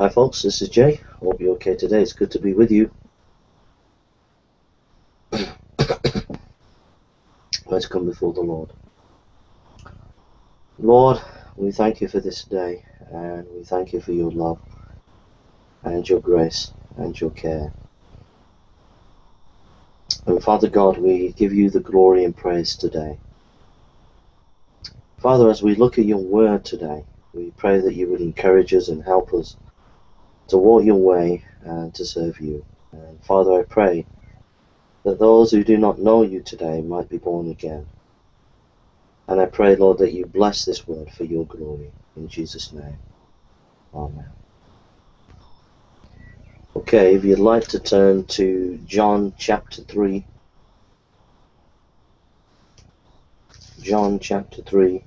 Hi folks, this is Jay. Hope you're okay today. It's good to be with you. Let's come before the Lord. Lord, we thank you for this day and we thank you for your love and your grace and your care. And Father God, we give you the glory and praise today. Father, as we look at your word today, we pray that you would encourage us and help us to walk your way and to serve you. And Father, I pray that those who do not know you today might be born again. And I pray, Lord, that you bless this word for your glory. In Jesus' name. Amen. Okay, if you'd like to turn to John chapter 3. John chapter 3.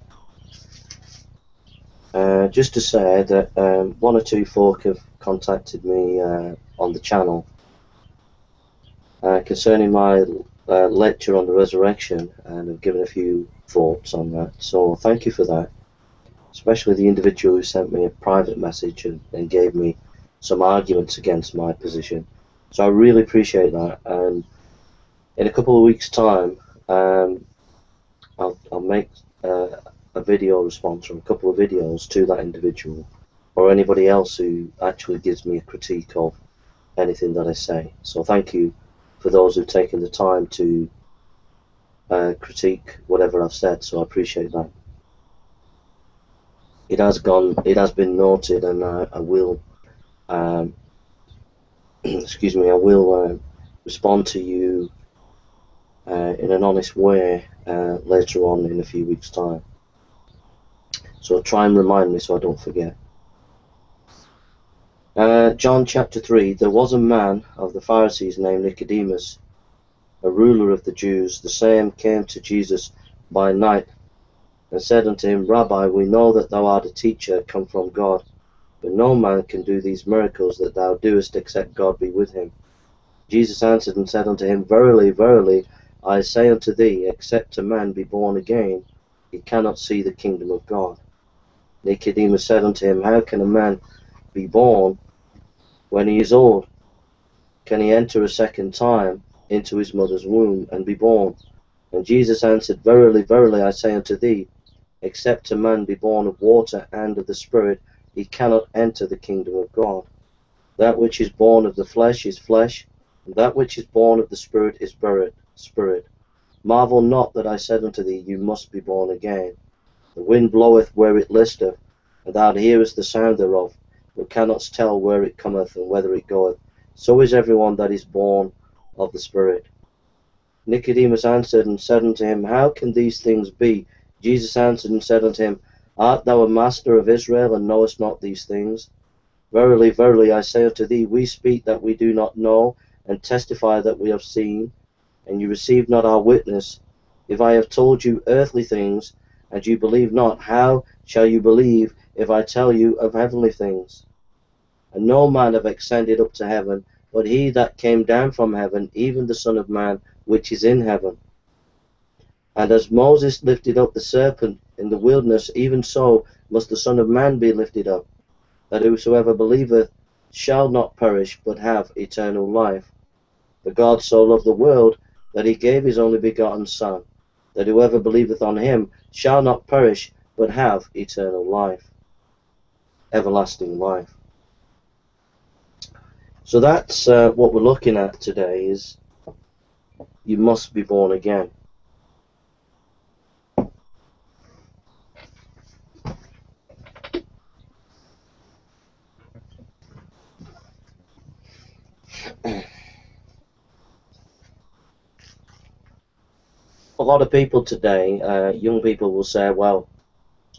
Uh, just to say that um, one or two folk have contacted me uh, on the channel uh, concerning my uh, lecture on the resurrection and have given a few thoughts on that. So thank you for that, especially the individual who sent me a private message and, and gave me some arguments against my position. So I really appreciate that. And in a couple of weeks' time, um, I'll, I'll make uh, a video response or a couple of videos to that individual or anybody else who actually gives me a critique of anything that I say. So thank you for those who've taken the time to uh, critique whatever I've said. So I appreciate that. It has gone. It has been noted, and I, I will. Um, excuse me. I will uh, respond to you uh, in an honest way uh, later on in a few weeks' time. So try and remind me so I don't forget. Uh, John chapter 3 There was a man of the Pharisees named Nicodemus, a ruler of the Jews. The same came to Jesus by night and said unto him, Rabbi, we know that thou art a teacher come from God, but no man can do these miracles that thou doest except God be with him. Jesus answered and said unto him, Verily, verily, I say unto thee, except a man be born again, he cannot see the kingdom of God. Nicodemus said unto him, How can a man be born when he is old? Can he enter a second time into his mother's womb and be born? And Jesus answered, Verily, verily, I say unto thee, except a man be born of water and of the Spirit, he cannot enter the kingdom of God. That which is born of the flesh is flesh, and that which is born of the Spirit is spirit. Marvel not that I said unto thee, You must be born again. The wind bloweth where it listeth, and thou hearest the sound thereof, but cannot tell where it cometh and whither it goeth. So is everyone that is born of the Spirit. Nicodemus answered and said unto him, How can these things be? Jesus answered and said unto him, Art thou a master of Israel, and knowest not these things? Verily, verily, I say unto thee, we speak that we do not know, and testify that we have seen, and you receive not our witness. If I have told you earthly things, and you believe not, how shall you believe if I tell you of heavenly things? And no man have ascended up to heaven, but he that came down from heaven, even the Son of Man, which is in heaven. And as Moses lifted up the serpent in the wilderness, even so must the Son of Man be lifted up, that whosoever believeth shall not perish, but have eternal life. For God so loved the world that he gave his only begotten Son, that whoever believeth on him shall not perish, but have eternal life, everlasting life. So that's uh, what we're looking at today is you must be born again. a lot of people today, uh, young people will say, well,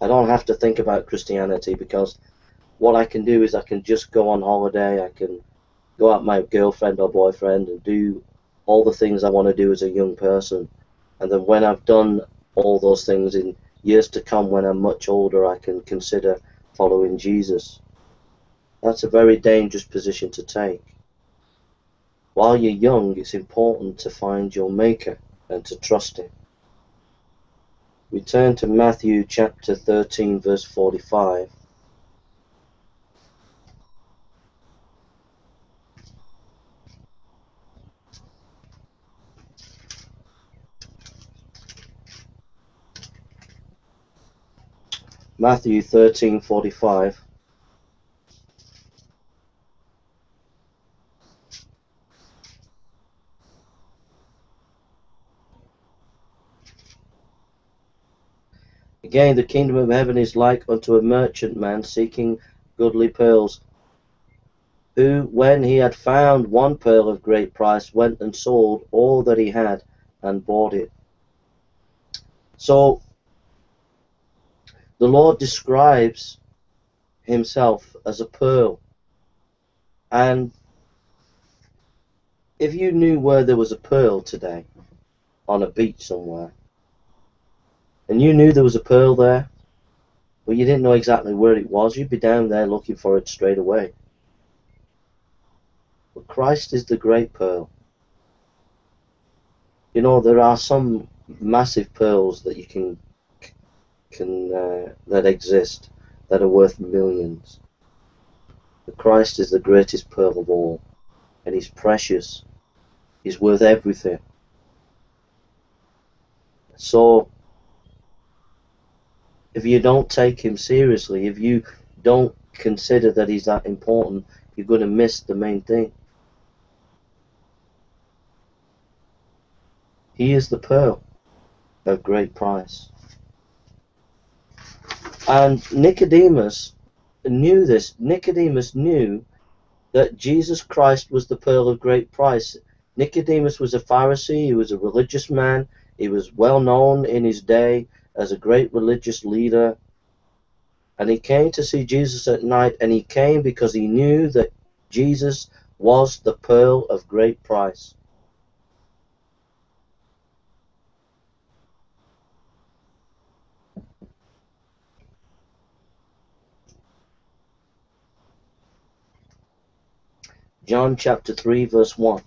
I don't have to think about Christianity because what I can do is I can just go on holiday, I can go out with my girlfriend or boyfriend and do all the things I want to do as a young person. And then when I've done all those things in years to come, when I'm much older, I can consider following Jesus. That's a very dangerous position to take. While you're young, it's important to find your Maker and to trust Him. We turn to Matthew chapter 13, verse 45. Matthew 13:45 Again, the kingdom of heaven is like unto a merchant man seeking goodly pearls, who, when he had found one pearl of great price, went and sold all that he had and bought it. So, the Lord describes himself as a pearl. And if you knew where there was a pearl today, on a beach somewhere, and you knew there was a pearl there, but you didn't know exactly where it was, you'd be down there looking for it straight away. But Christ is the great pearl. You know, there are some massive pearls that you can can uh, that exist that are worth millions. The Christ is the greatest pearl of all, and He's precious. He's worth everything. So, if you don't take Him seriously, if you don't consider that He's that important, you're going to miss the main thing. He is the pearl of great price. And Nicodemus knew this. Nicodemus knew that Jesus Christ was the pearl of great price. Nicodemus was a Pharisee, he was a religious man, he was well known in his day as a great religious leader. And he came to see Jesus at night, and he came because he knew that Jesus was the pearl of great price. John chapter 3, verse 1.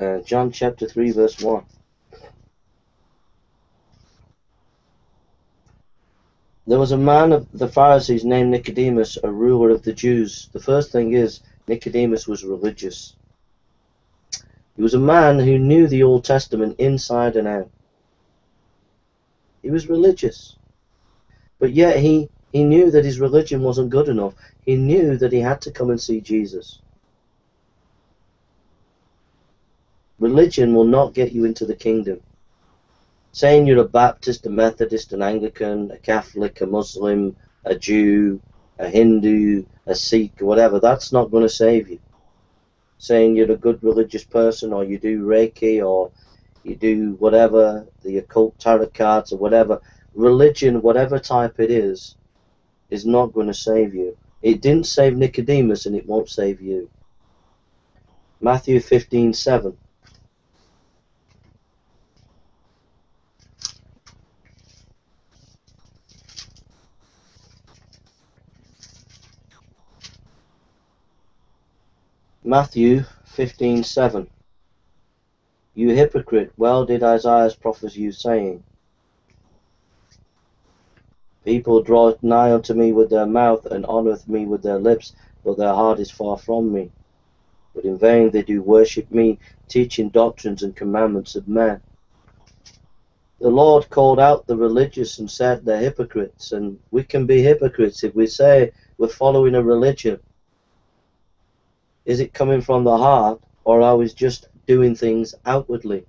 Uh, John chapter 3, verse 1. There was a man of the Pharisees named Nicodemus, a ruler of the Jews. The first thing is, Nicodemus was religious. He was a man who knew the Old Testament inside and out. He was religious. But yet he, he knew that his religion wasn't good enough. He knew that he had to come and see Jesus. Religion will not get you into the kingdom. Saying you're a Baptist, a Methodist, an Anglican, a Catholic, a Muslim, a Jew, a Hindu, a Sikh, whatever, that's not going to save you saying you're a good religious person or you do Reiki or you do whatever, the occult tarot cards or whatever, religion, whatever type it is, is not going to save you. It didn't save Nicodemus and it won't save you. Matthew 15 7. Matthew 15:7 You hypocrite, well did Isaiah prophesy you, saying, People draw nigh unto me with their mouth, and honoureth me with their lips, but their heart is far from me. But in vain they do worship me, teaching doctrines and commandments of men. The Lord called out the religious and said they're hypocrites, and we can be hypocrites if we say we're following a religion is it coming from the heart, or are we just doing things outwardly?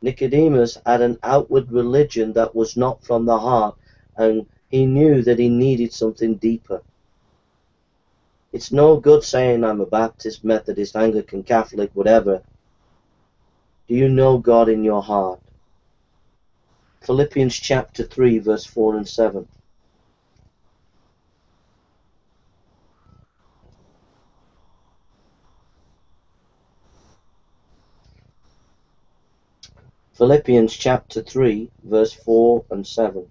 Nicodemus had an outward religion that was not from the heart, and he knew that he needed something deeper. It's no good saying I'm a Baptist, Methodist, Anglican, Catholic, whatever. Do you know God in your heart? Philippians chapter 3, verse 4 and 7. Philippians chapter 3, verse 4 and 7.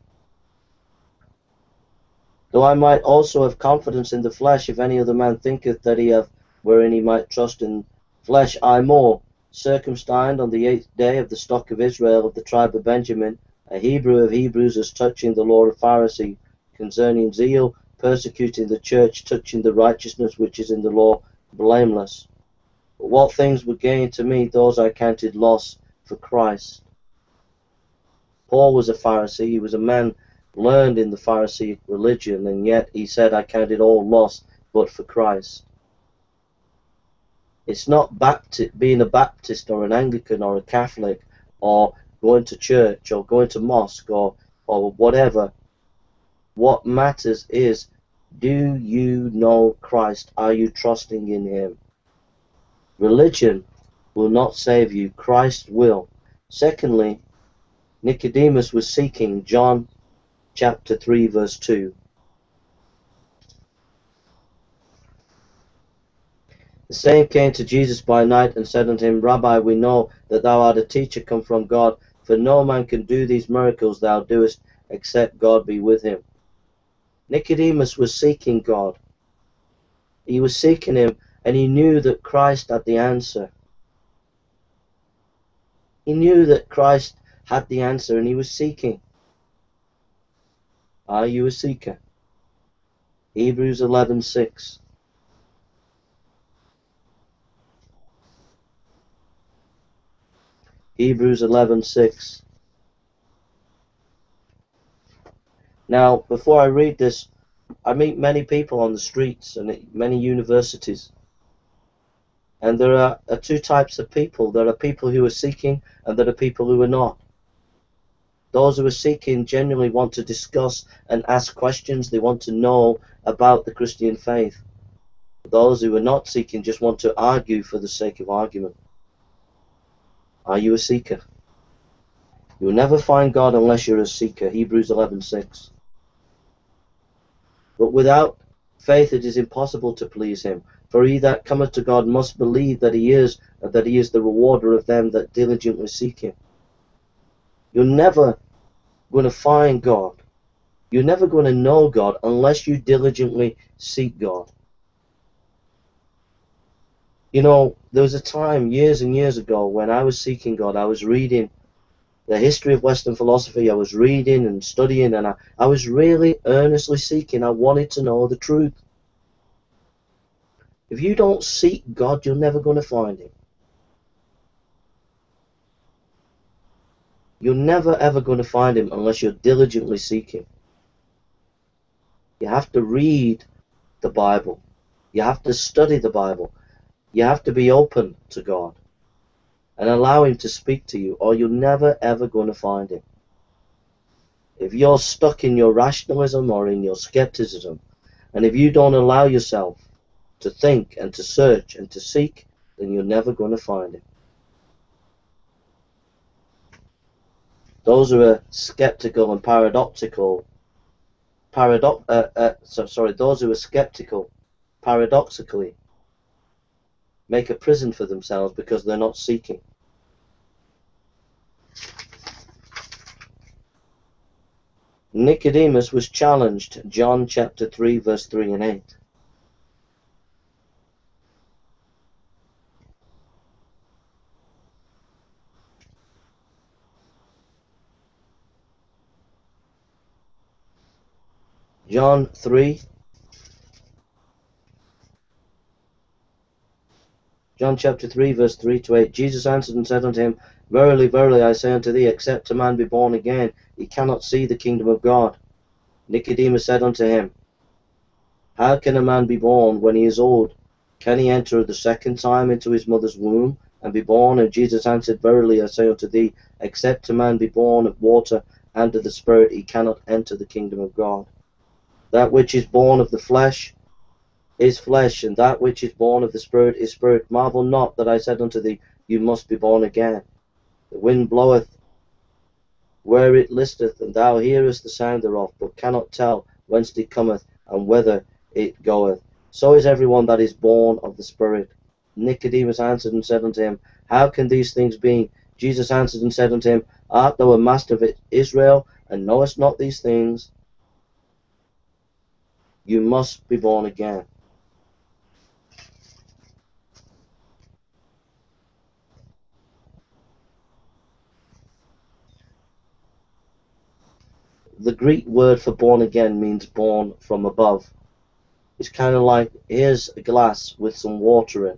Though I might also have confidence in the flesh, if any other man thinketh that he hath wherein he might trust in flesh, I more, circumcised on the eighth day of the stock of Israel, of the tribe of Benjamin, a Hebrew of Hebrews, as touching the law of Pharisee, concerning zeal, persecuting the church, touching the righteousness which is in the law, blameless. But what things were gain to me, those I counted loss for Christ. Paul was a Pharisee. He was a man learned in the Pharisee religion, and yet he said, I counted all loss but for Christ. It's not Baptist, being a Baptist or an Anglican or a Catholic or going to church or going to mosque or, or whatever. What matters is do you know Christ? Are you trusting in Him? Religion will not save you, Christ will. Secondly, Nicodemus was seeking John chapter 3 verse 2. The same came to Jesus by night and said unto him, Rabbi, we know that thou art a teacher come from God, for no man can do these miracles thou doest except God be with him. Nicodemus was seeking God. He was seeking him and he knew that Christ had the answer. He knew that Christ had the answer and he was seeking. Are you a seeker? Hebrews 11:6 Hebrews 11:6 Now, before I read this, I meet many people on the streets and many universities. And there are, are two types of people. There are people who are seeking and there are people who are not. Those who are seeking genuinely want to discuss and ask questions. They want to know about the Christian faith. Those who are not seeking just want to argue for the sake of argument. Are you a seeker? You will never find God unless you're a seeker. Hebrews 11:6. But without faith it is impossible to please him. For he that cometh to God must believe that he is, and that he is the rewarder of them that diligently seek him. You're never going to find God. You're never going to know God unless you diligently seek God. You know, there was a time years and years ago when I was seeking God. I was reading the history of Western philosophy. I was reading and studying, and I, I was really earnestly seeking. I wanted to know the truth. If you don't seek God, you're never going to find Him. You're never ever going to find him unless you're diligently seeking. You have to read the Bible. You have to study the Bible. You have to be open to God and allow him to speak to you or you're never ever going to find him. If you're stuck in your rationalism or in your skepticism and if you don't allow yourself to think and to search and to seek, then you're never going to find him. Those who are skeptical and paradoxical, paradox, uh, uh, so, sorry, those who are skeptical, paradoxically, make a prison for themselves because they're not seeking. Nicodemus was challenged, John chapter 3, verse 3 and 8. John 3 John chapter 3 verse 3 to 8 Jesus answered and said unto him Verily, verily, I say unto thee, except a man be born again, he cannot see the kingdom of God. Nicodemus said unto him, How can a man be born when he is old? Can he enter the second time into his mother's womb and be born? And Jesus answered, Verily, I say unto thee, except a man be born of water and of the Spirit, he cannot enter the kingdom of God. That which is born of the flesh is flesh, and that which is born of the Spirit is spirit. Marvel not that I said unto thee, You must be born again. The wind bloweth where it listeth, and thou hearest the sound thereof, but cannot tell whence it cometh, and whither it goeth. So is every one that is born of the Spirit. Nicodemus answered and said unto him, How can these things be? Jesus answered and said unto him, Art thou a master of Israel, and knowest not these things? You must be born again. the Greek word for born again means born from above. It's kind of like here's a glass with some water in,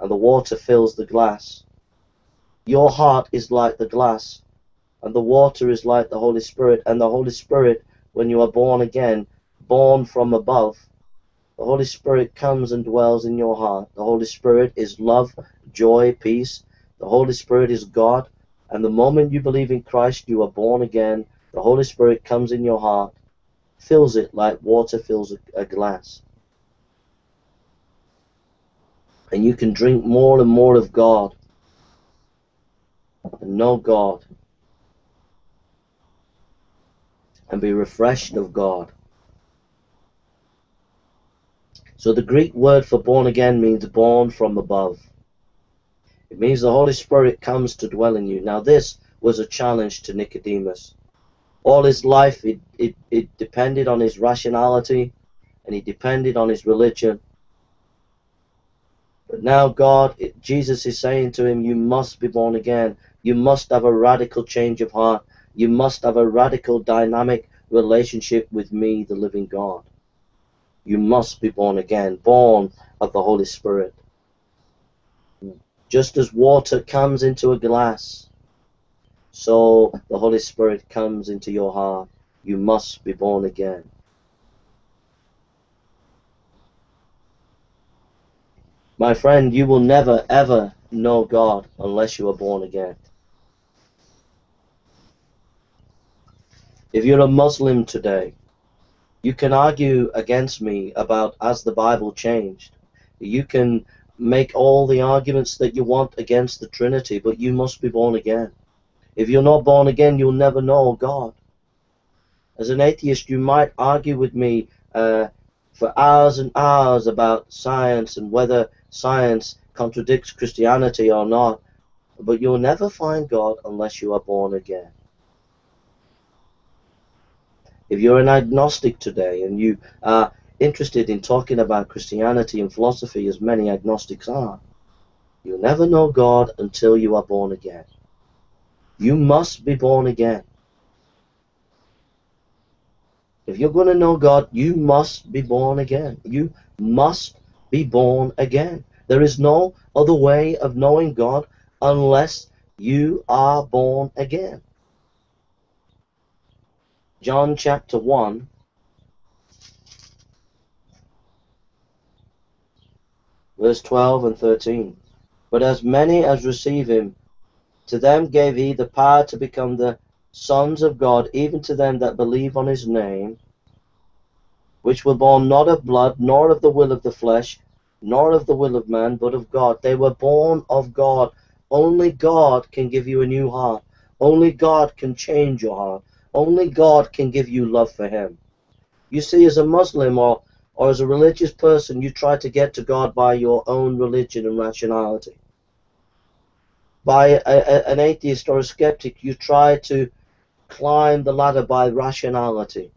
and the water fills the glass. Your heart is like the glass, and the water is like the Holy Spirit, and the Holy Spirit, when you are born again, born from above, the Holy Spirit comes and dwells in your heart. The Holy Spirit is love, joy, peace. The Holy Spirit is God. And the moment you believe in Christ, you are born again. The Holy Spirit comes in your heart, fills it like water fills a, glass. And you can drink more and more of God and know God and be refreshed of God. So the Greek word for born again means born from above. It means the Holy Spirit comes to dwell in you. Now this was a challenge to Nicodemus. All his life it, it, it depended on his rationality and he depended on his religion. But now God, it, Jesus is saying to him, you must be born again. You must have a radical change of heart. You must have a radical dynamic relationship with me, the living God. You must be born again, born of the Holy Spirit. Just as water comes into a glass, so the Holy Spirit comes into your heart. You must be born again. My friend, you will never ever know God unless you are born again. If you're a Muslim today, you can argue against me about as the Bible changed. You can make all the arguments that you want against the Trinity, but you must be born again. If you're not born again, you'll never know God. As an atheist, you might argue with me uh, for hours and hours about science and whether science contradicts Christianity or not, but you'll never find God unless you are born again. If you're an agnostic today and you are interested in talking about Christianity and philosophy, as many agnostics are, you'll never know God until you are born again. You must be born again. If you're going to know God, you must be born again. You must be born again. There is no other way of knowing God unless you are born again. John chapter 1, verse 12 and 13. But as many as receive him, to them gave he the power to become the sons of God, even to them that believe on his name, which were born not of blood, nor of the will of the flesh, nor of the will of man, but of God. They were born of God. Only God can give you a new heart. Only God can change your heart. Only God can give you love for Him. You see, as a Muslim or, or as a religious person, you try to get to God by your own religion and rationality. By a, a, an atheist or a skeptic, you try to climb the ladder by rationality.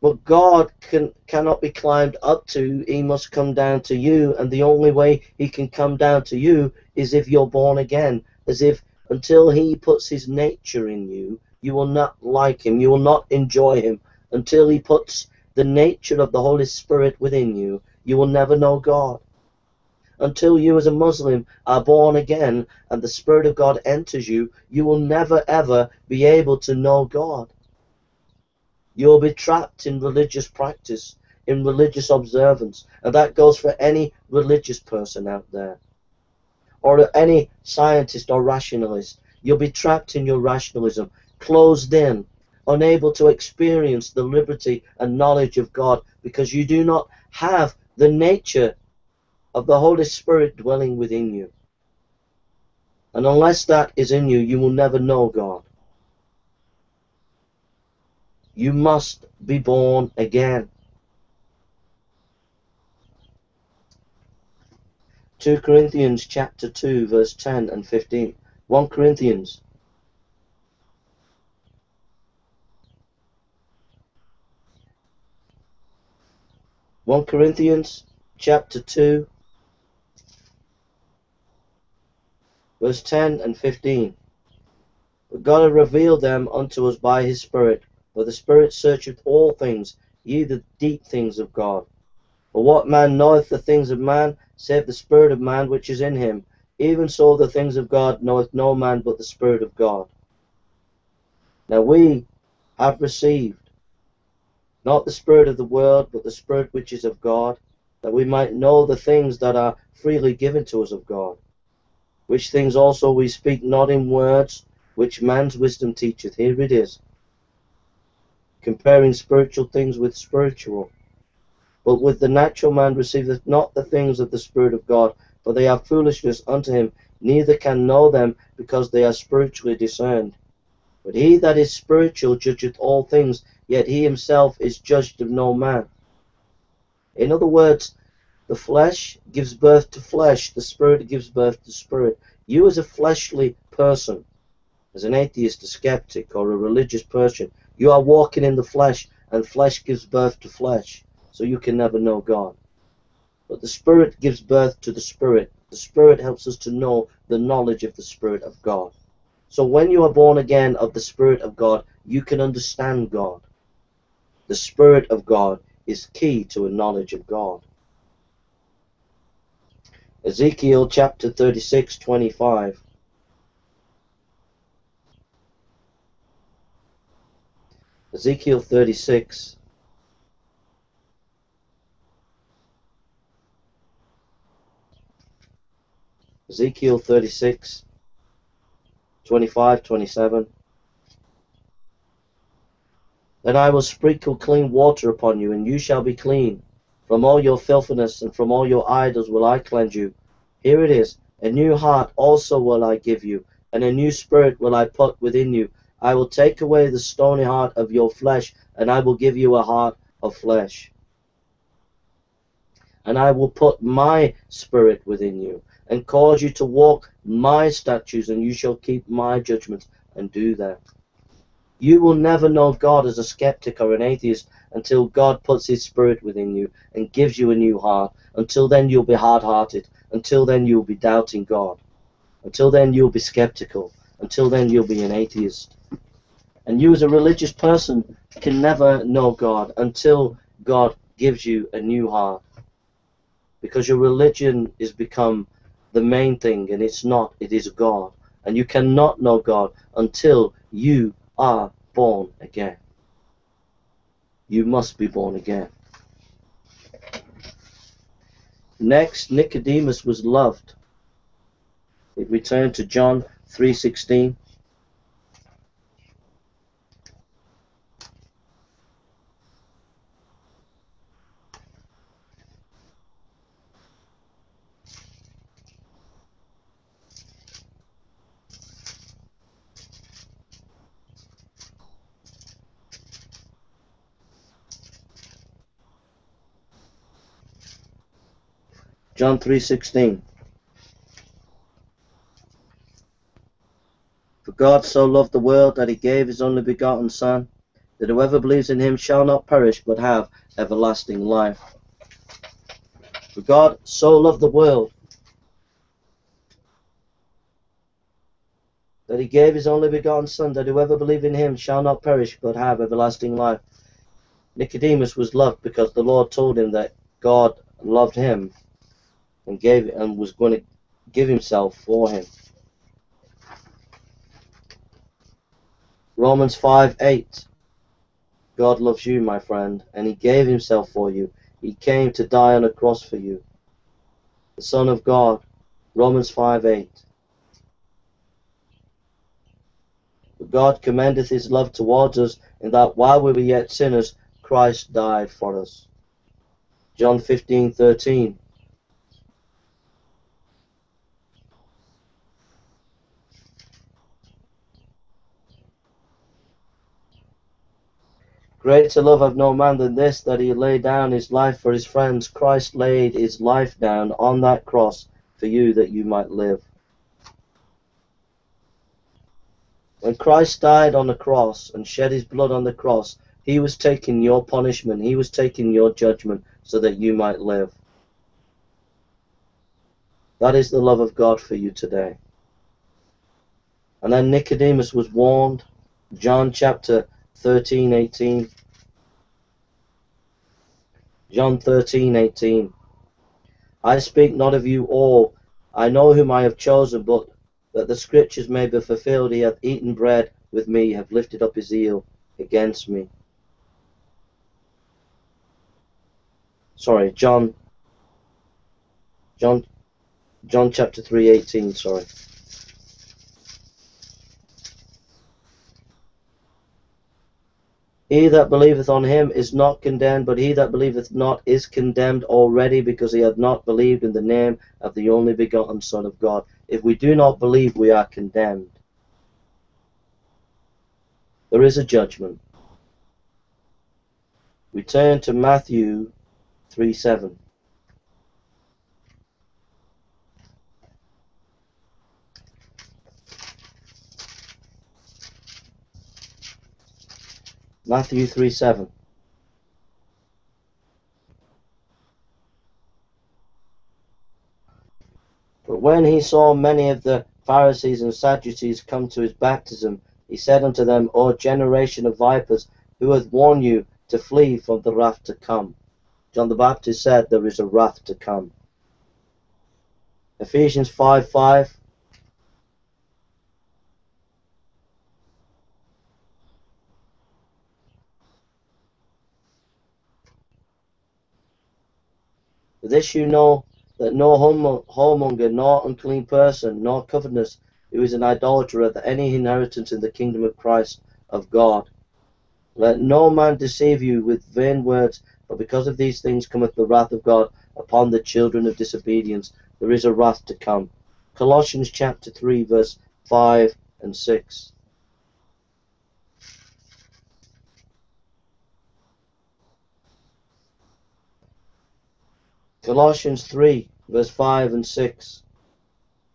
But God can, cannot be climbed up to, He must come down to you, and the only way He can come down to you is if you're born again, as if until he puts his nature in you, you will not like him, you will not enjoy him. Until he puts the nature of the Holy Spirit within you, you will never know God. Until you, as a Muslim, are born again and the Spirit of God enters you, you will never ever be able to know God. You will be trapped in religious practice, in religious observance, and that goes for any religious person out there or any scientist or rationalist. You'll be trapped in your rationalism, closed in, unable to experience the liberty and knowledge of God because you do not have the nature of the Holy Spirit dwelling within you. And unless that is in you, you will never know God. You must be born again. 2 Corinthians chapter 2 verse 10 and 15. 1 Corinthians One Corinthians chapter two verse ten and fifteen. But God hath revealed them unto us by his Spirit. For the Spirit searcheth all things, ye the deep things of God. For what man knoweth the things of man, save the Spirit of man which is in him? Even so the things of God knoweth no man but the Spirit of God. Now we have received not the Spirit of the world, but the Spirit which is of God, that we might know the things that are freely given to us of God. Which things also we speak not in words, which man's wisdom teacheth. Here it is. Comparing spiritual things with spiritual. But with the natural man receiveth not the things of the Spirit of God, for they are foolishness unto him, neither can know them, because they are spiritually discerned. But he that is spiritual judgeth all things, yet he himself is judged of no man. In other words, the flesh gives birth to flesh, the spirit gives birth to spirit. You as a fleshly person, as an atheist, a skeptic, or a religious person, you are walking in the flesh, and flesh gives birth to flesh so you can never know God. But the Spirit gives birth to the Spirit. The Spirit helps us to know the knowledge of the Spirit of God. So when you are born again of the Spirit of God, you can understand God. The Spirit of God is key to a knowledge of God. Ezekiel chapter 36, 25. Ezekiel 36, Ezekiel 36, 25, 27. Then I will sprinkle clean water upon you, and you shall be clean. From all your filthiness and from all your idols will I cleanse you. Here it is. A new heart also will I give you, and a new spirit will I put within you. I will take away the stony heart of your flesh, and I will give you a heart of flesh. And I will put my spirit within you, and cause you to walk my statutes, and you shall keep my judgments and do them. You will never know God as a skeptic or an atheist until God puts his spirit within you and gives you a new heart. Until then, you'll be hard hearted. Until then, you'll be doubting God. Until then, you'll be skeptical. Until then, you'll be an atheist. And you, as a religious person, can never know God until God gives you a new heart. Because your religion is become the main thing, and it's not, it is God. And you cannot know God until you are born again. You must be born again. Next, Nicodemus was loved. It returned to John 3:16. John 3:16 For God so loved the world that he gave his only begotten son that whoever believes in him shall not perish but have everlasting life. For God so loved the world that he gave his only begotten son that whoever believes in him shall not perish but have everlasting life. Nicodemus was loved because the Lord told him that God loved him and gave and was going to give himself for him. Romans 5 8. God loves you, my friend, and he gave himself for you. He came to die on a cross for you. The Son of God. Romans 5 8. But God commendeth his love towards us in that while we were yet sinners, Christ died for us. John fifteen thirteen. Greater love have no man than this, that he lay down his life for his friends. Christ laid his life down on that cross for you that you might live. When Christ died on the cross and shed his blood on the cross, he was taking your punishment, he was taking your judgment so that you might live. That is the love of God for you today. And then Nicodemus was warned. John chapter 13, 18. John 13, 18. I speak not of you all. I know whom I have chosen, but that the scriptures may be fulfilled. He hath eaten bread with me, have lifted up his heel against me. Sorry, John. John. John chapter 3, 18, sorry. He that believeth on him is not condemned, but he that believeth not is condemned already, because he hath not believed in the name of the only begotten Son of God. If we do not believe, we are condemned. There is a judgment. We turn to Matthew 3 7. Matthew 3 7. But when he saw many of the Pharisees and Sadducees come to his baptism, he said unto them, O generation of vipers, who hath warned you to flee from the wrath to come? John the Baptist said, There is a wrath to come. Ephesians 5 5. This you know that no whoremonger, nor unclean person, nor covetous, who is an idolater, hath any inheritance in the kingdom of Christ of God. Let no man deceive you with vain words, for because of these things cometh the wrath of God upon the children of disobedience. There is a wrath to come. Colossians chapter 3, verse 5 and 6. Colossians 3, verse 5 and 6.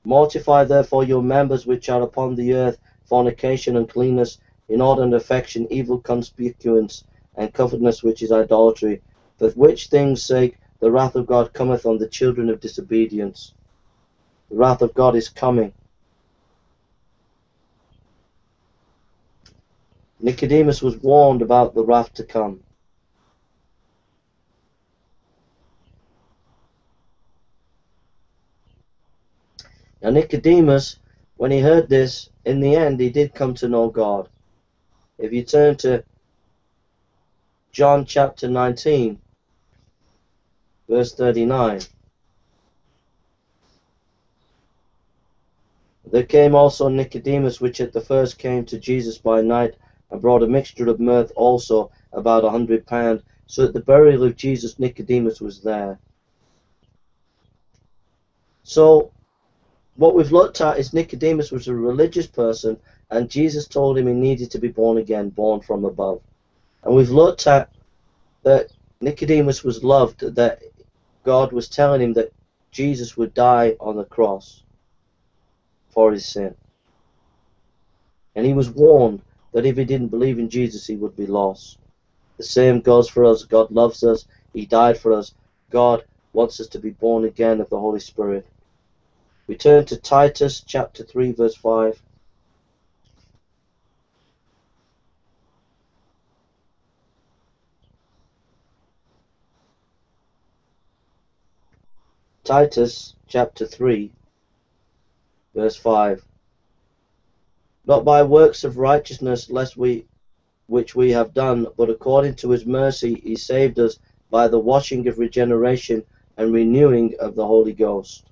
Mortify therefore your members which are upon the earth, fornication, uncleanness, inordinate affection, evil concupiscence, and covetousness, which is idolatry, for which things' sake the wrath of God cometh on the children of disobedience. The wrath of God is coming. Nicodemus was warned about the wrath to come. Now Nicodemus, when he heard this, in the end he did come to know God. If you turn to John chapter 19, verse 39. There came also Nicodemus, which at the first came to Jesus by night, and brought a mixture of myrrh aloes, about a hundred pound. So at the burial of Jesus, Nicodemus was there. So what we've looked at is Nicodemus was a religious person, and Jesus told him he needed to be born again, born from above. And we've looked at that Nicodemus was loved, that God was telling him that Jesus would die on the cross for his sin. And he was warned that if he didn't believe in Jesus, he would be lost. The same goes for us. God loves us. He died for us. God wants us to be born again of the Holy Spirit. We turn to Titus chapter 3 verse 5. Titus chapter 3 verse 5 Not by works of righteousness lest we which we have done but according to his mercy he saved us by the washing of regeneration and renewing of the Holy Ghost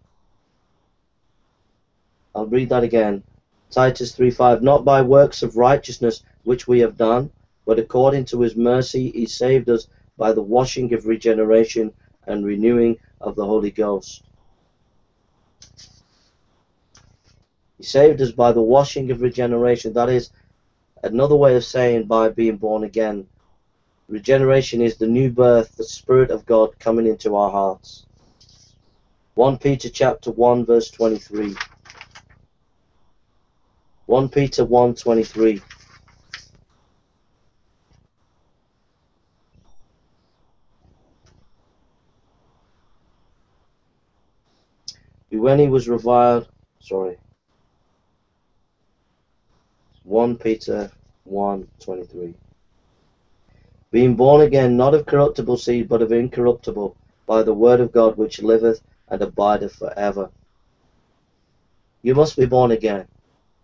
I'll read that again. Titus 3:5 Not by works of righteousness which we have done, but according to his mercy he saved us by the washing of regeneration and renewing of the Holy Ghost. He saved us by the washing of regeneration. That is another way of saying by being born again. Regeneration is the new birth, the Spirit of God coming into our hearts. 1 Peter chapter 1 verse 23. 1 Peter 1.23 When he was reviled, sorry, 1 Peter 1 23. Being born again, not of corruptible seed, but of incorruptible, by the word of God which liveth and abideth for ever. You must be born again.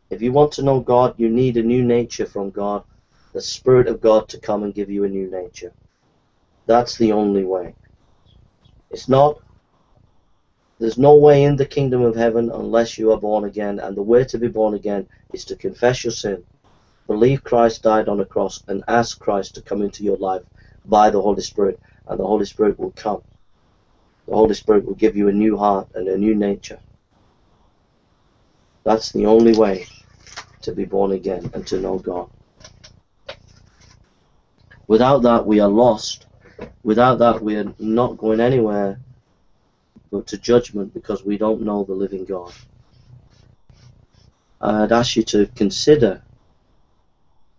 If you want to know God, you need a new nature from God, the Spirit of God to come and give you a new nature. That's the only way. It's not, there's no way in the kingdom of heaven unless you are born again, and the way to be born again is to confess your sin, believe Christ died on the cross, and ask Christ to come into your life by the Holy Spirit, and the Holy Spirit will come. The Holy Spirit will give you a new heart and a new nature. That's the only way to be born again and to know God. Without that, we are lost. Without that, we are not going anywhere but to judgment because we don't know the living God. I'd ask you to consider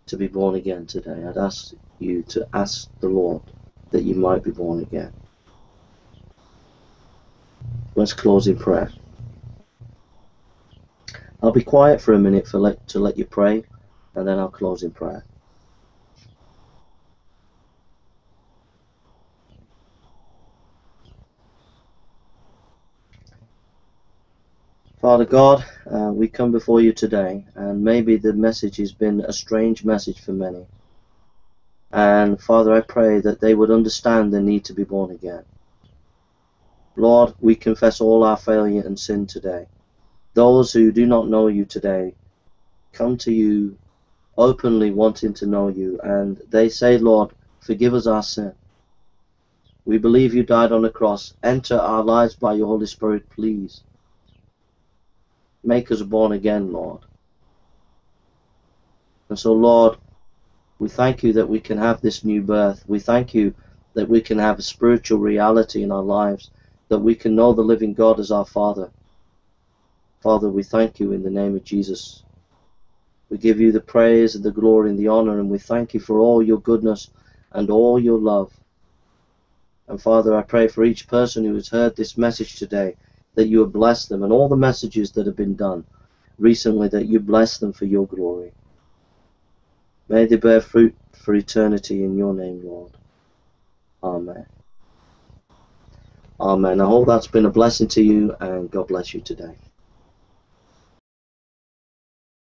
to be born again today. I'd ask you to ask the Lord that you might be born again. Let's close in prayer. I'll be quiet for a minute for let, to let you pray, and then I'll close in prayer. Father God, uh, we come before you today, and maybe the message has been a strange message for many. And Father, I pray that they would understand the need to be born again. Lord, we confess all our failure and sin today. Those who do not know you today come to you openly wanting to know you, and they say, Lord, forgive us our sin. We believe you died on the cross. Enter our lives by your Holy Spirit, please. Make us born again, Lord. And so, Lord, we thank you that we can have this new birth. We thank you that we can have a spiritual reality in our lives, that we can know the living God as our Father. Father, we thank you in the name of Jesus. We give you the praise and the glory and the honor, and we thank you for all your goodness and all your love. And Father, I pray for each person who has heard this message today that you have blessed them, and all the messages that have been done recently, that you bless them for your glory. May they bear fruit for eternity in your name, Lord. Amen. Amen. I hope that's been a blessing to you, and God bless you today.